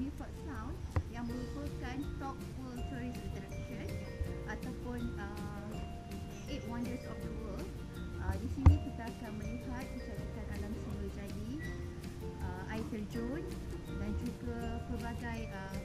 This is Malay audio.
Newport Sound yang merupakan top world tourist attraction ataupun uh, eight wonders of the world. Uh, di sini kita akan melihat kecantikan alam semula jadi, uh, air terjun dan juga pelbagai uh,